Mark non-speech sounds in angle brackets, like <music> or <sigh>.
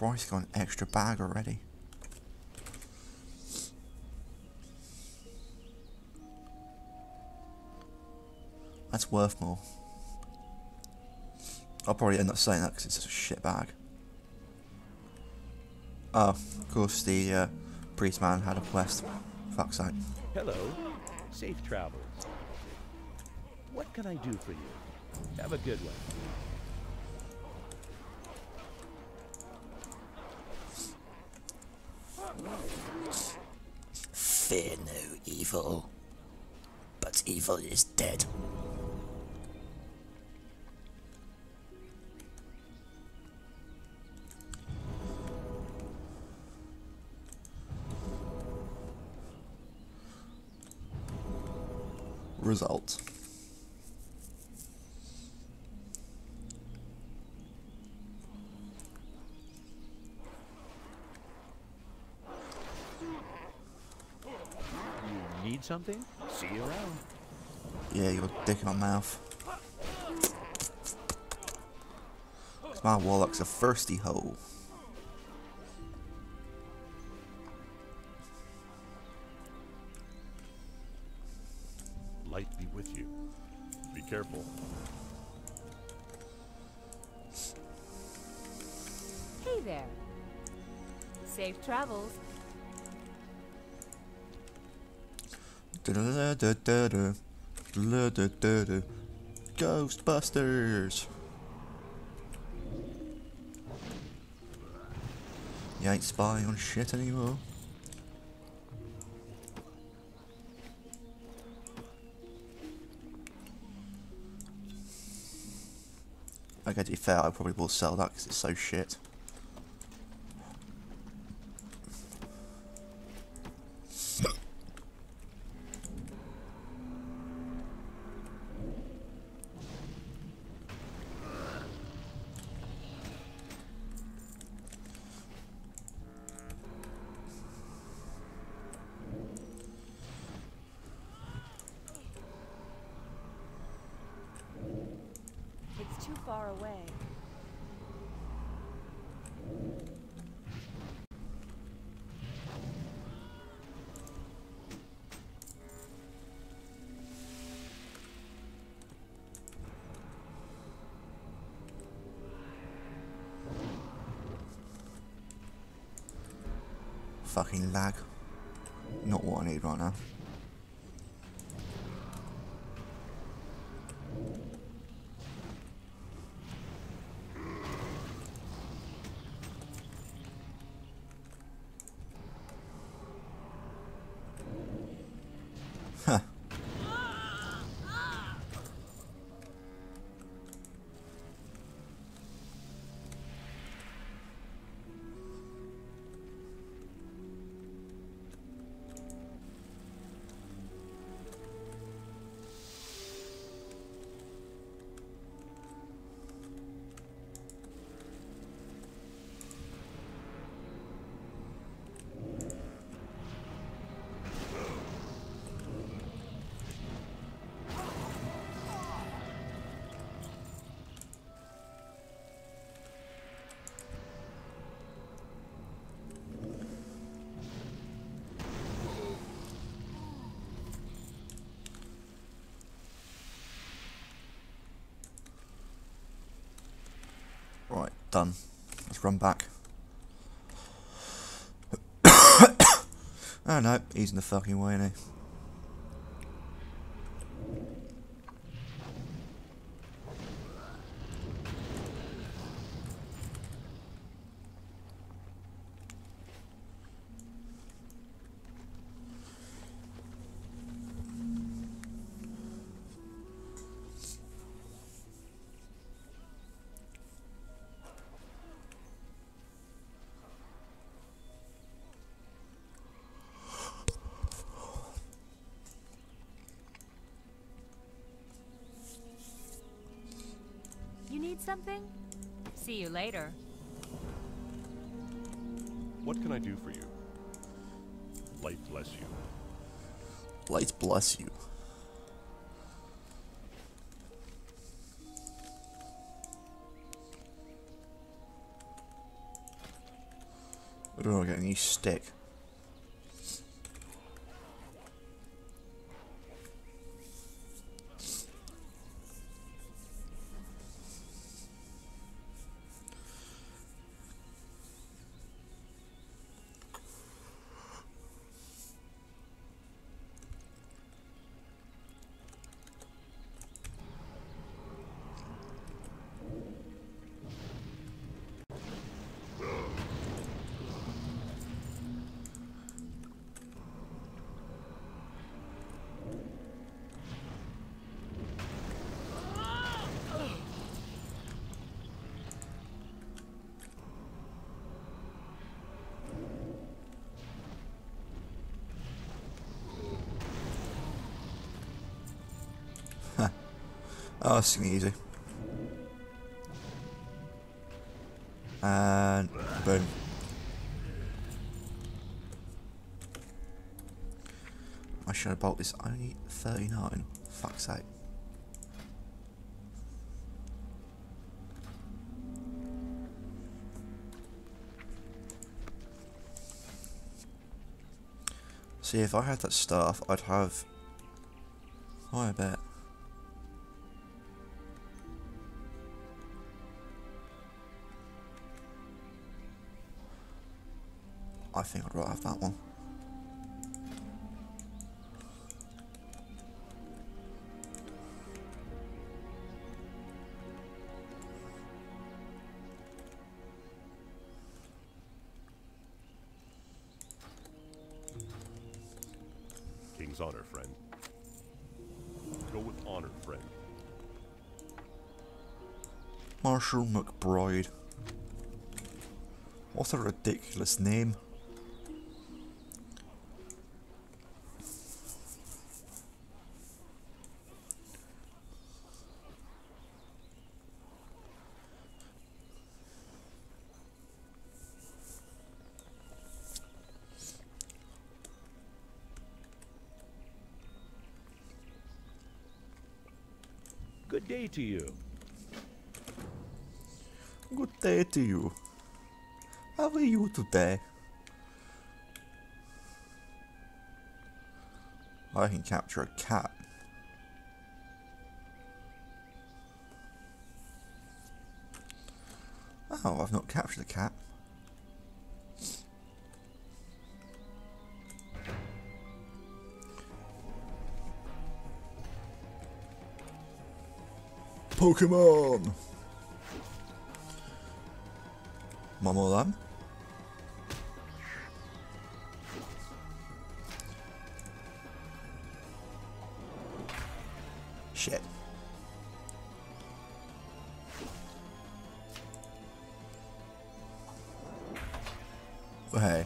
Christ, got an extra bag already. That's worth more. I'll probably end up saying that because it's a shit bag. Oh, of course the uh, priest man had a quest. Fuck's sake. Hello. Safe travels. What can I do for you? Have a good one. Fear no evil, but evil is dead. Result. You need something? See you around. Yeah, your dick in my mouth. 'Cause my warlock's a thirsty hole. Light be with you. Be careful. Hey there. Safe travels. Ghostbusters! You ain't spying on shit anymore. Okay, to be fair, I probably will sell that because it's so shit. It's too far away. Fucking lag. Not what I need right now. Done. Let's run back. oh <coughs> <coughs> no, he's in the fucking way, isn't he? Need something? See you later. What can I do for you? Light bless you. Light bless you. I don't know, get a new stick. Oh, that's gonna be easy. And boom. I should have this only 39. Fuck's sake. See, if I had that stuff, I'd have... Oh, I bet. I think I'd rather have that one. King's honor, friend. Go with honor, friend. Marshal McBride. What a ridiculous name. Day to you. Good day to you. How are you today? I can capture a cat. Oh, I've not captured a cat. Pokemon! More of. Shit. Hey.